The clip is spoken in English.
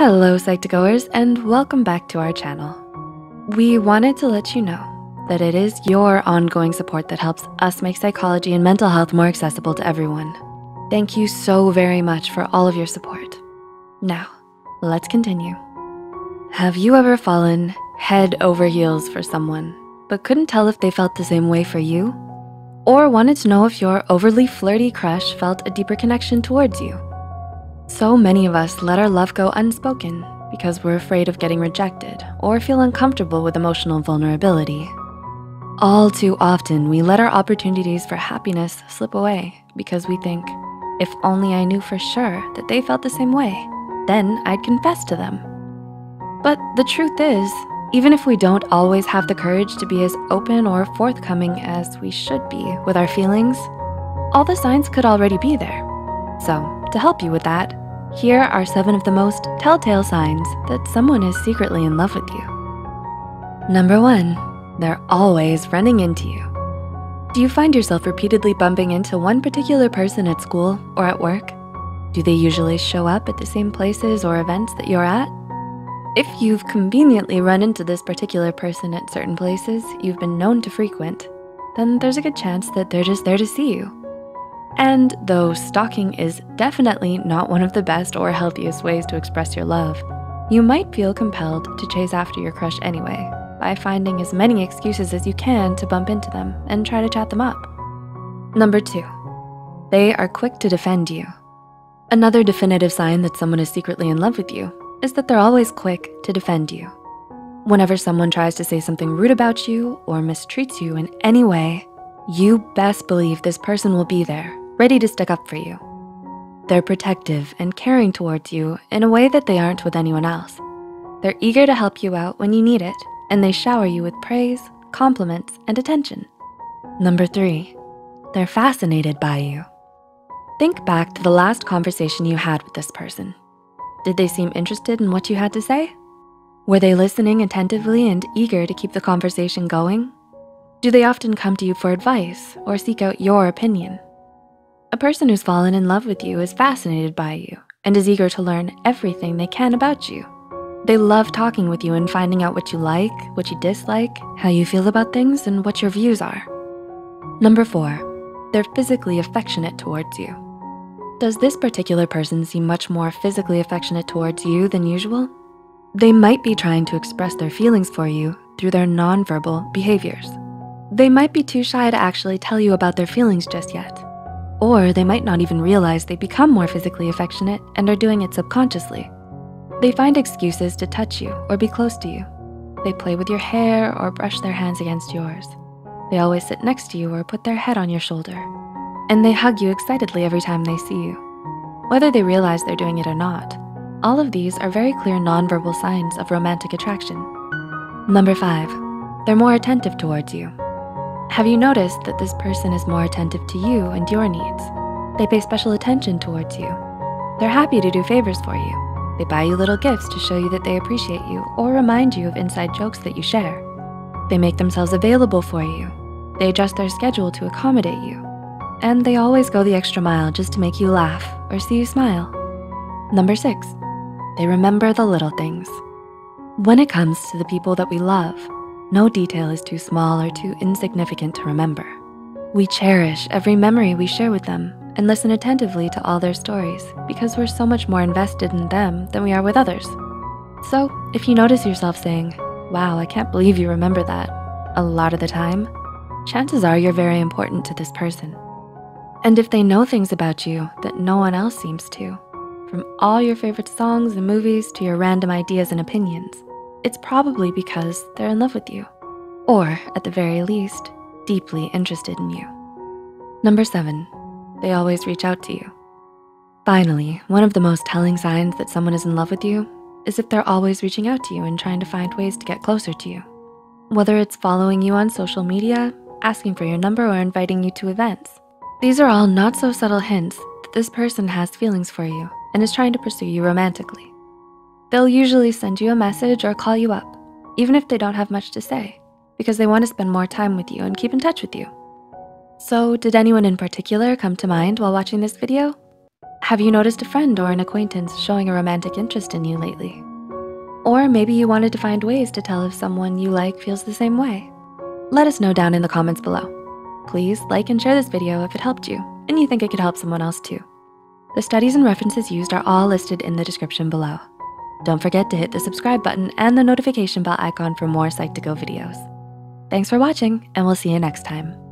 Hello, Psych2Goers, and welcome back to our channel. We wanted to let you know that it is your ongoing support that helps us make psychology and mental health more accessible to everyone. Thank you so very much for all of your support. Now, let's continue. Have you ever fallen head over heels for someone, but couldn't tell if they felt the same way for you? Or wanted to know if your overly flirty crush felt a deeper connection towards you? So many of us let our love go unspoken because we're afraid of getting rejected or feel uncomfortable with emotional vulnerability. All too often, we let our opportunities for happiness slip away because we think, if only I knew for sure that they felt the same way, then I'd confess to them. But the truth is, even if we don't always have the courage to be as open or forthcoming as we should be with our feelings, all the signs could already be there. So to help you with that, here are seven of the most telltale signs that someone is secretly in love with you. Number one, they're always running into you. Do you find yourself repeatedly bumping into one particular person at school or at work? Do they usually show up at the same places or events that you're at? If you've conveniently run into this particular person at certain places you've been known to frequent, then there's a good chance that they're just there to see you. And though stalking is definitely not one of the best or healthiest ways to express your love, you might feel compelled to chase after your crush anyway by finding as many excuses as you can to bump into them and try to chat them up. Number two, they are quick to defend you. Another definitive sign that someone is secretly in love with you is that they're always quick to defend you. Whenever someone tries to say something rude about you or mistreats you in any way, you best believe this person will be there, ready to stick up for you. They're protective and caring towards you in a way that they aren't with anyone else. They're eager to help you out when you need it, and they shower you with praise, compliments, and attention. Number three, they're fascinated by you. Think back to the last conversation you had with this person. Did they seem interested in what you had to say? Were they listening attentively and eager to keep the conversation going? Do they often come to you for advice or seek out your opinion? A person who's fallen in love with you is fascinated by you and is eager to learn everything they can about you. They love talking with you and finding out what you like, what you dislike, how you feel about things, and what your views are. Number four, they're physically affectionate towards you. Does this particular person seem much more physically affectionate towards you than usual? They might be trying to express their feelings for you through their nonverbal behaviors. They might be too shy to actually tell you about their feelings just yet. Or they might not even realize they become more physically affectionate and are doing it subconsciously. They find excuses to touch you or be close to you. They play with your hair or brush their hands against yours. They always sit next to you or put their head on your shoulder and they hug you excitedly every time they see you. Whether they realize they're doing it or not, all of these are very clear nonverbal signs of romantic attraction. Number five, they're more attentive towards you. Have you noticed that this person is more attentive to you and your needs? They pay special attention towards you. They're happy to do favors for you. They buy you little gifts to show you that they appreciate you or remind you of inside jokes that you share. They make themselves available for you. They adjust their schedule to accommodate you and they always go the extra mile just to make you laugh or see you smile. Number six, they remember the little things. When it comes to the people that we love, no detail is too small or too insignificant to remember. We cherish every memory we share with them and listen attentively to all their stories because we're so much more invested in them than we are with others. So if you notice yourself saying, wow, I can't believe you remember that, a lot of the time, chances are you're very important to this person. And if they know things about you that no one else seems to, from all your favorite songs and movies to your random ideas and opinions, it's probably because they're in love with you, or at the very least, deeply interested in you. Number seven, they always reach out to you. Finally, one of the most telling signs that someone is in love with you is if they're always reaching out to you and trying to find ways to get closer to you. Whether it's following you on social media, asking for your number, or inviting you to events, these are all not so subtle hints that this person has feelings for you and is trying to pursue you romantically. They'll usually send you a message or call you up, even if they don't have much to say, because they wanna spend more time with you and keep in touch with you. So did anyone in particular come to mind while watching this video? Have you noticed a friend or an acquaintance showing a romantic interest in you lately? Or maybe you wanted to find ways to tell if someone you like feels the same way. Let us know down in the comments below. Please like and share this video if it helped you and you think it could help someone else too. The studies and references used are all listed in the description below. Don't forget to hit the subscribe button and the notification bell icon for more Psych2Go videos. Thanks for watching and we'll see you next time.